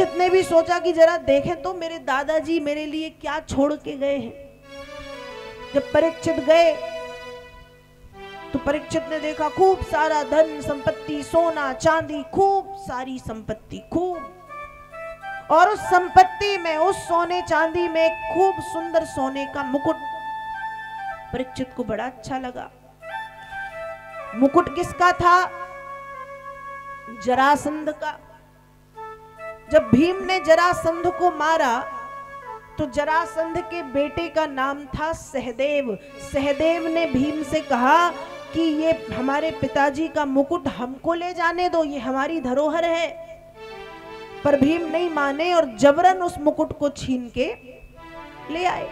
परीक्षित ने भी सोचा कि जरा देखें तो मेरे दादाजी मेरे लिए क्या छोड़ के गए हैं। जब परीक्षित गए तो परीक्षित ने देखा खूब सारा धन संपत्ति, सोना, चांदी, खूब सारी संपत्ति, खूब। और उस संपत्ति में, उस सोने चांदी में खूब सुंदर सोने का मुकुट परीक्षित को बड़ा अच्छा लगा। मुकुट किसका था? जरासंध का। जब भीम ने जरासंध को मारा तो जरासंध के बेटे का नाम था सहदेव। सहदेव ने भीम से कहा कि ये हमारे पिताजी का मुकुट हमको ले जाने दो, ये हमारी धरोहर है। पर भीम नहीं माने और जबरन उस मुकुट को छीन के ले आए।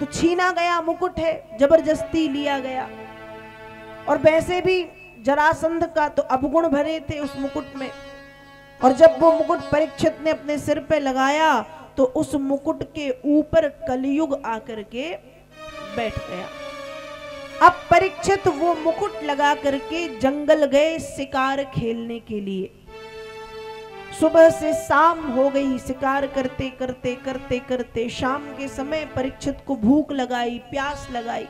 तो छीना गया मुकुट है, ज़बरदस्ती लिया गया। और वैसे भी जरासंध का तो अवगुण भरे थे उस मुकुट में। और जब वो मुकुट परीक्षित ने अपने सिर पे लगाया तो उस मुकुट के ऊपर कलयुग आकर के बैठ गया। अब परीक्षित वो मुकुट लगा करके जंगल गए शिकार खेलने के लिए। सुबह से शाम हो गई, शिकार करते करते करते करते शाम के समय परीक्षित को भूख लगाई, प्यास लगाई।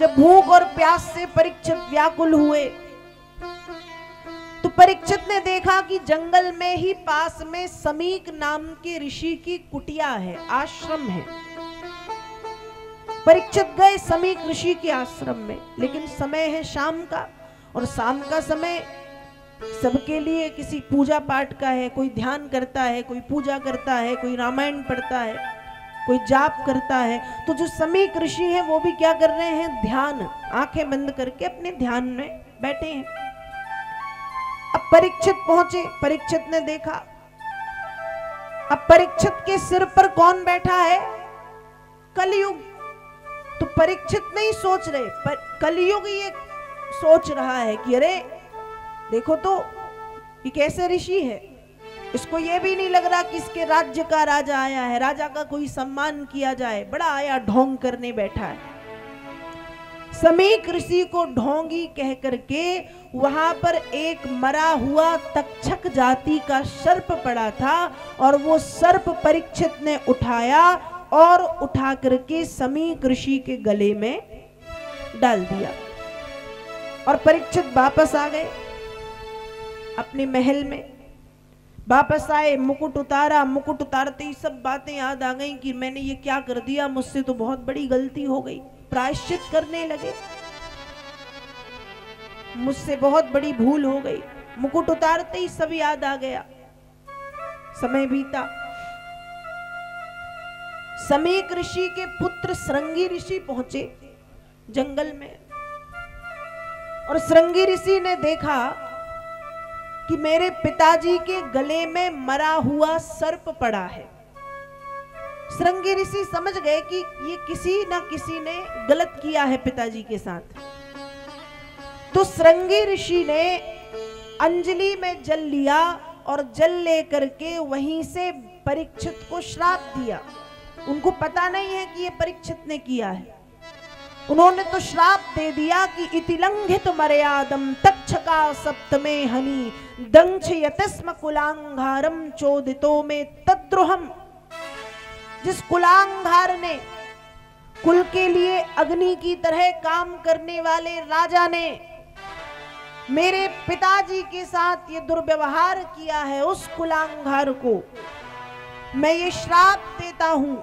जब भूख और प्यास से परीक्षित व्याकुल हुए परीक्षित ने देखा कि जंगल में ही पास में समीक नाम के ऋषि की कुटिया है, आश्रम है। परीक्षित गए समीक ऋषि के आश्रम में, लेकिन समय है शाम का, और शाम का समय सबके लिए किसी पूजा पाठ का है, कोई ध्यान करता है, कोई पूजा करता है, कोई रामायण पढ़ता है, कोई जाप करता है तो जो समीक ऋषि है वो भी क्या कर रहे हैं? ध्यान, आँखें बंद करके अपने ध्यान में बैठे हैं। अब परीक्षित पहुँचे, परीक्षित ने देखा, अब परीक्षित के सिर पर कौन बैठा है? कलयुग। तो परीक्षित नहीं सोच रहे, पर कलयुग ये सोच रहा है कि अरे, देखो तो ये कैसे ऋषि है? इसको ये भी नहीं लग रहा कि इसके राज्य का राजा आया है, राजा का कोई सम्मान किया जाए, बड़ा आया, ढोंग करने बैठा है। समीक ऋषि को ढोंगी कह करके वहाँ पर एक मरा हुआ तक्षक जाति का सर्प पड़ा था और वो सर्प परीक्षित ने उठाया और उठा करके समीक ऋषि के गले में डाल दिया और परीक्षित वापस आ गए अपने महल में। वापस आए, मुकुट उतारा, मुकुट उतारते ही सब बातें याद आ गई कि मैंने ये क्या कर दिया, मुझसे तो बहुत बड़ी गलती हो गई। प्रायश्चित करने लगे। मुझसे बहुत बड़ी भूल हो गई। मुकुट उतारते ही सब याद आ गया। समय बीता। समीक ऋषि के पुत्र श्रृंगी ऋषि पहुँचे जंगल में। और श्रृंगी ऋषि ने देखा कि मेरे पिताजी के गले में मरा हुआ सर्प पड़ा है। श्रृंगी ऋषि समझ गए कि ये किसी ना किसी ने गलत किया है पिताजी के साथ। तो श्रृंगी ऋषि ने अंजलि में जल लिया और जल लेकर के वहीं से परीक्षित को श्राप दिया। उनको पता नहीं है कि ये परीक्षित ने किया है। उन्होंने तो श्राप दे दिया कि इतिलंघित मर्यादम तक्षका सप्तमे हनी दंश यतस्म कुलांगारम चोदितो में तद्रोहम। जिस कुलांगार ने कुल के लिए अग्नि की तरह काम करने वाले राजा ने मेरे पिताजी के साथ ये दुर्व्यवहार किया है, उस कुलांगार को, मैं ये श्राप देता हूँ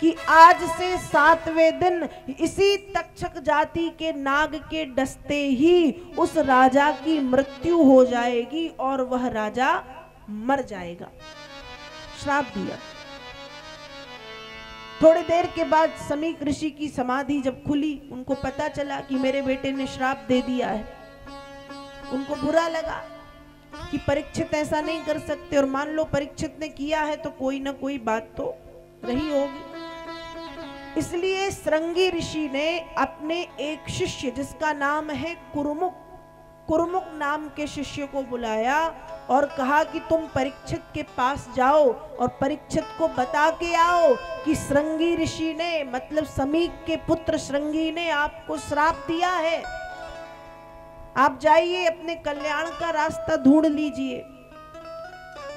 कि आज से सातवें दिन इसी तक्षक जाति के नाग के डसते ही उस राजा की मृत्यु हो जाएगी और वह राजा मर जाएगा। श्राप दिया। थोड़ी देर के बाद समीक ऋषि की समाधि जब खुली, उनको पता चला कि मेरे बेटे ने श्राप दे दिया है। उनको बुरा लगा कि परीक्षित ऐसा नहीं कर सकते और मान लो परीक्षित ने किया है तो कोई ना कोई बात तो रही होगी। इसलिए श्रृंगी ऋषि ने अपने एक शिष्य जिसका नाम है कुरुमुख कुरुमुख नाम के शिष्य को बुलाया। और कहा कि तुम परीक्षित के पास जाओ और परीक्षित को बता के आओ कि श्रृंगी ऋषि ने मतलब समीक के पुत्र श्रृंगी ने आपको श्राप दिया है। आप जाइए, अपने कल्याण का रास्ता ढूंढ लीजिए।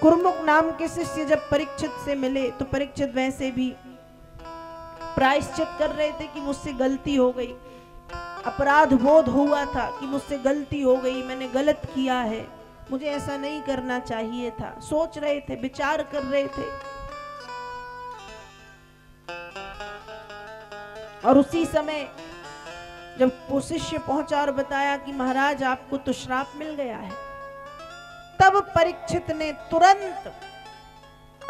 कुरमुख नाम के शिष्य जब परीक्षित से मिले तो परीक्षित वैसे भी प्रायश्चित कर रहे थे कि मुझसे गलती हो गई। अपराध बोध हुआ था कि मुझसे गलती हो गई, मैंने गलत किया है। मुझे ऐसा नहीं करना चाहिए था। सोच रहे थे, विचार कर रहे थे। और उसी समय जब शिष्य पहुँचा और बताया कि महाराज, आपको तो श्राप मिल गया है, तब परीक्षित ने तुरंत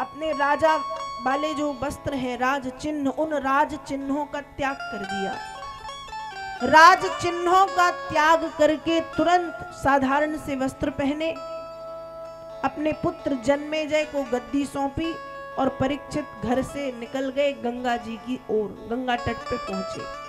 अपने राजा वाले जो वस्त्र हैं राज चिन्ह उन राज चिन्हों का त्याग कर दिया। राज चिन्हों का त्याग करके तुरंत साधारण से वस्त्र पहने, अपने पुत्र जन्मेजय को गद्दी सौंपी और परीक्षित घर से निकल गए गंगा जी की ओर गंगा तट पे पहुँचे।